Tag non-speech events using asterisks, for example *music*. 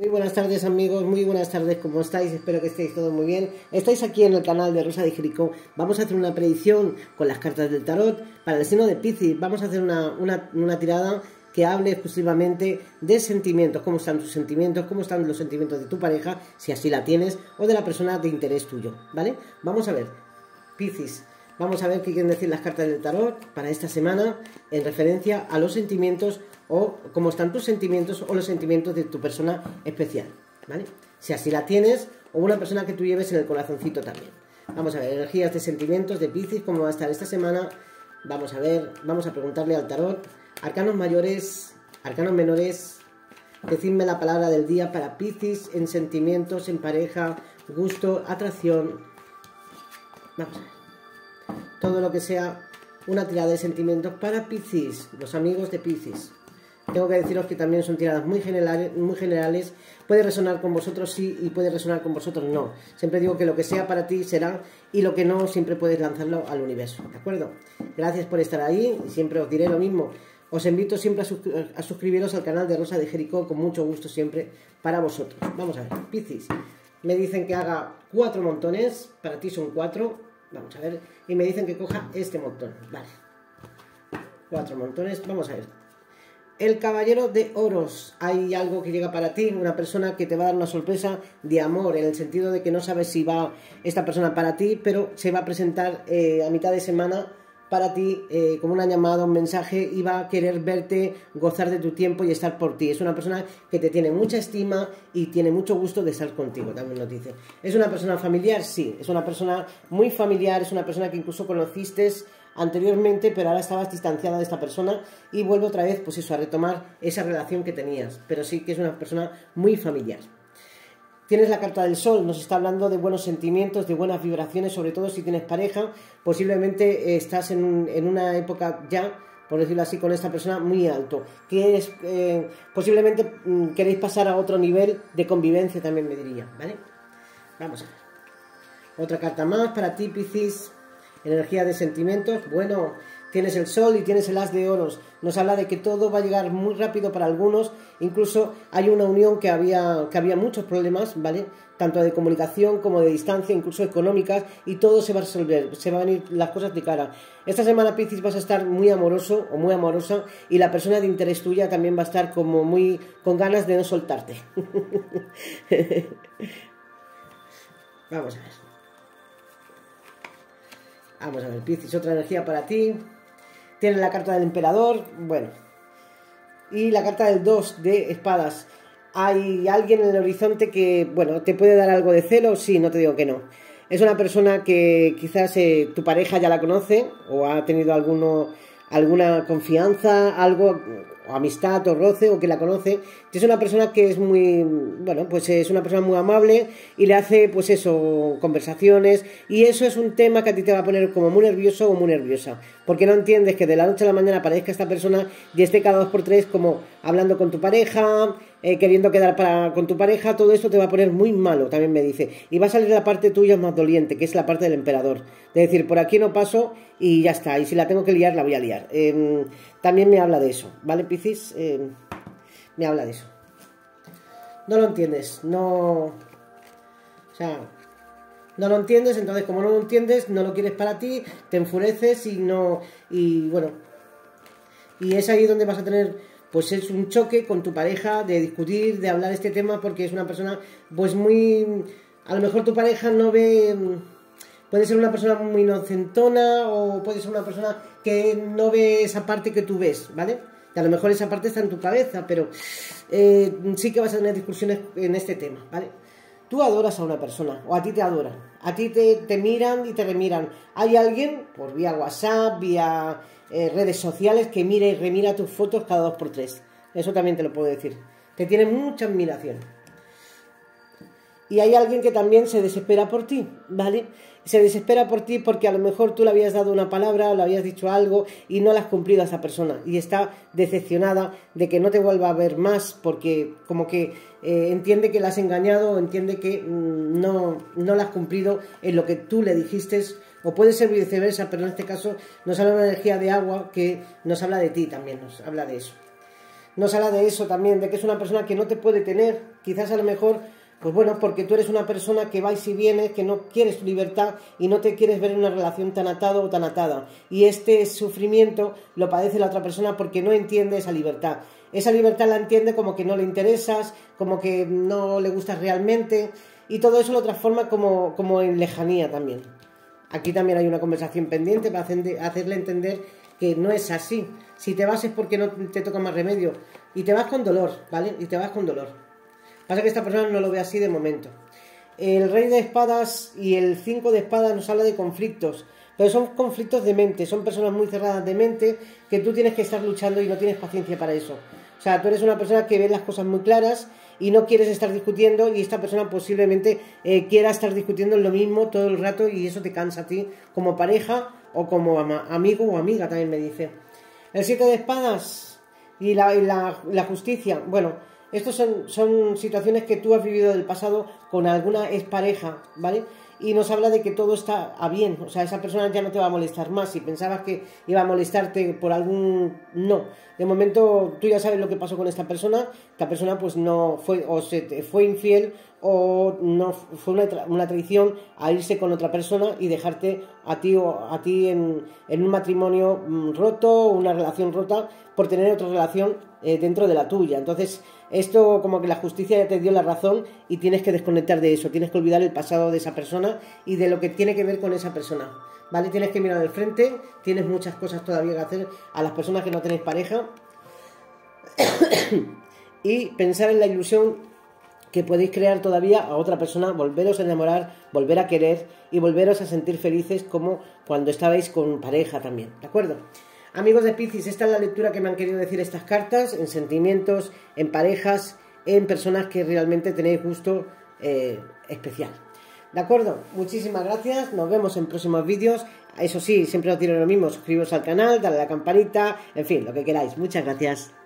Muy buenas tardes amigos, muy buenas tardes, ¿cómo estáis? Espero que estéis todos muy bien. Estáis aquí en el canal de Rosa de Jericó. Vamos a hacer una predicción con las cartas del tarot para el signo de Piscis. Vamos a hacer una, una, tirada que hable exclusivamente de sentimientos, cómo están tus sentimientos, cómo están los sentimientos de tu pareja, si así la tienes, o de la persona de interés tuyo, ¿vale? Vamos a ver, Piscis, vamos a ver qué quieren decir las cartas del tarot para esta semana en referencia a los sentimientos o cómo están tus sentimientos o los sentimientos de tu persona especial, ¿vale? Si así la tienes, o una persona que tú lleves en el corazoncito también. Vamos a ver, energías de sentimientos de Piscis, cómo va a estar esta semana. Vamos a ver, vamos a preguntarle al tarot. Arcanos mayores, arcanos menores, decidme la palabra del día para Piscis en sentimientos, en pareja, gusto, atracción. Vamos a ver. Todo lo que sea una tirada de sentimientos para Piscis, los amigos de Piscis. Tengo que deciros que también son tiradas muy generales, muy generales. Puede resonar con vosotros sí y puede resonar con vosotros no. Siempre digo que lo que sea para ti será y lo que no siempre puedes lanzarlo al universo. ¿De acuerdo? Gracias por estar ahí y siempre os diré lo mismo. Os invito siempre a, suscribiros al canal de Rosa de Jericó con mucho gusto siempre para vosotros. Vamos a ver, Piscis. Me dicen que haga cuatro montones, para ti son cuatro. Vamos a ver. Y me dicen que coja este montón. Vale. Cuatro montones. Vamos a ver. El caballero de oros. Hay algo que llega para ti, una persona que te va a dar una sorpresa de amor, en el sentido de que no sabes si va esta persona para ti, pero se va a presentar eh, a mitad de semana para ti eh, como una llamada, un mensaje y va a querer verte, gozar de tu tiempo y estar por ti. Es una persona que te tiene mucha estima y tiene mucho gusto de estar contigo, también nos dice. ¿Es una persona familiar? Sí, es una persona muy familiar, es una persona que incluso conociste anteriormente, pero ahora estabas distanciada de esta persona y vuelve otra vez, pues eso, a retomar esa relación que tenías. Pero sí que es una persona muy familiar. Tienes la carta del sol, nos está hablando de buenos sentimientos, de buenas vibraciones, sobre todo si tienes pareja. Posiblemente eh, estás en, en, una época ya, por decirlo así, con esta persona muy alto. Que es, eh, posiblemente mm, queréis pasar a otro nivel de convivencia, también me diría, ¿vale? Vamos a ver. Otra carta más para ti, Piscis energía de sentimientos, bueno, tienes el sol y tienes el as de oros. Nos habla de que todo va a llegar muy rápido para algunos. Incluso hay una unión que había, que había muchos problemas, ¿vale? Tanto de comunicación como de distancia, incluso económicas, y todo se va a resolver, se van a venir las cosas de cara. Esta semana, Piscis, vas a estar muy amoroso o muy amorosa, y la persona de interés tuya también va a estar como muy con ganas de no soltarte. *laughs* Vamos a ver. Vamos a ver, Piscis, otra energía para ti. Tiene la carta del emperador, bueno. Y la carta del 2 de espadas. Hay alguien en el horizonte que, bueno, te puede dar algo de celo, sí, no te digo que no. Es una persona que quizás eh, tu pareja ya la conoce o ha tenido alguno, alguna confianza, algo, o amistad o roce o que la conoce, es una persona que es muy, bueno, pues es una persona muy amable y le hace, pues eso, conversaciones. Y eso es un tema que a ti te va a poner como muy nervioso o muy nerviosa, porque no entiendes que de la noche a la mañana aparezca esta persona y esté cada dos por tres como hablando con tu pareja, eh, queriendo quedar para, con tu pareja, todo esto te va a poner muy malo, también me dice, y va a salir la parte tuya más doliente, que es la parte del emperador, de decir, por aquí no paso y ya está, y si la tengo que liar, la voy a liar. Em, también me habla de eso, ¿vale, Piscis? Em, me habla de eso. No lo entiendes, no... O sea, no lo entiendes, entonces como no lo entiendes, no lo quieres para ti, te enfureces y no... Y bueno, y es ahí donde vas a tener pues es un choque con tu pareja de discutir, de hablar este tema, porque es una persona pues muy... A lo mejor tu pareja no ve... Puede ser una persona muy inocentona o puede ser una persona que no ve esa parte que tú ves, ¿vale? a lo mejor esa parte está en tu cabeza, pero eh, sí que vas a tener discusiones en este tema, ¿vale? Tú adoras a una persona, o a ti te adoran, a ti te, miran y te remiran. Hay alguien, por vía WhatsApp, vía eh, redes sociales, que mira y remira tus fotos cada dos por tres. Eso también te lo puedo decir. Te tiene mucha admiración. Y hay alguien que también se desespera por ti, ¿vale? Se desespera por ti porque a lo mejor tú le habías dado una palabra o le habías dicho algo y no le has cumplido a esa persona. Y está decepcionada de que no te vuelva a ver más porque como que eh, entiende que la has engañado, entiende que mm, no, no la has cumplido en lo que tú le dijiste. O puede ser viceversa, pero en este caso nos habla de una energía de agua que nos habla de ti también, nos habla de eso. Nos habla de eso también, de que es una persona que no te puede tener quizás a lo mejor pues bueno, porque tú eres una persona que vais y vienes, que no quieres tu libertad y no te quieres ver en una relación tan atado o tan atada. Y este sufrimiento lo padece la otra persona porque no entiende esa libertad. Esa libertad la entiende como que no le interesas, como que no le gustas realmente y todo eso lo transforma como, como en lejanía también. Aquí también hay una conversación pendiente para hacerle entender que no es así. Si te vas es porque no te toca más remedio. Y te vas con dolor, ¿vale? Y te vas con dolor. Pasa que esta persona no lo ve así de momento. El rey de espadas y el cinco de espadas nos habla de conflictos, pero son conflictos de mente, son personas muy cerradas de mente que tú tienes que estar luchando y no tienes paciencia para eso. O sea, tú eres una persona que ve las cosas muy claras y no quieres estar discutiendo y esta persona posiblemente eh, quiera estar discutiendo lo mismo todo el rato y eso te cansa a ti como pareja o como amigo o amiga también me dice. El siete de espadas y la, la justicia, bueno, estas son, son situaciones que tú has vivido del pasado con alguna expareja, ¿vale? y nos habla de que todo está a bien, o sea, esa persona ya no te va a molestar más. Si pensabas que iba a molestarte por algún no, de momento tú ya sabes lo que pasó con esta persona, esta persona pues no fue o se fue infiel o no fue una, una traición a irse con otra persona y dejarte a ti o a ti en, en un matrimonio mm, roto, una relación rota por tener otra relación eh, dentro de la tuya. Entonces, esto como que la justicia ya te dio la razón y tienes que desconectar de eso, tienes que olvidar el pasado de esa persona y de lo que tiene que ver con esa persona. ¿Vale? Tienes que mirar al frente, tienes muchas cosas todavía que hacer a las personas que no tenéis pareja *coughs* y pensar en la ilusión que podéis crear todavía a otra persona, volveros a enamorar, volver a querer y volveros a sentir felices como cuando estabais con pareja también, ¿de acuerdo? Amigos de Piscis, esta es la lectura que me han querido decir estas cartas, en sentimientos, en parejas, en personas que realmente tenéis gusto eh, especial. ¿De acuerdo? Muchísimas gracias, nos vemos en próximos vídeos. Eso sí, siempre os diré lo mismo, suscribiros al canal, dale a la campanita, en fin, lo que queráis. Muchas gracias.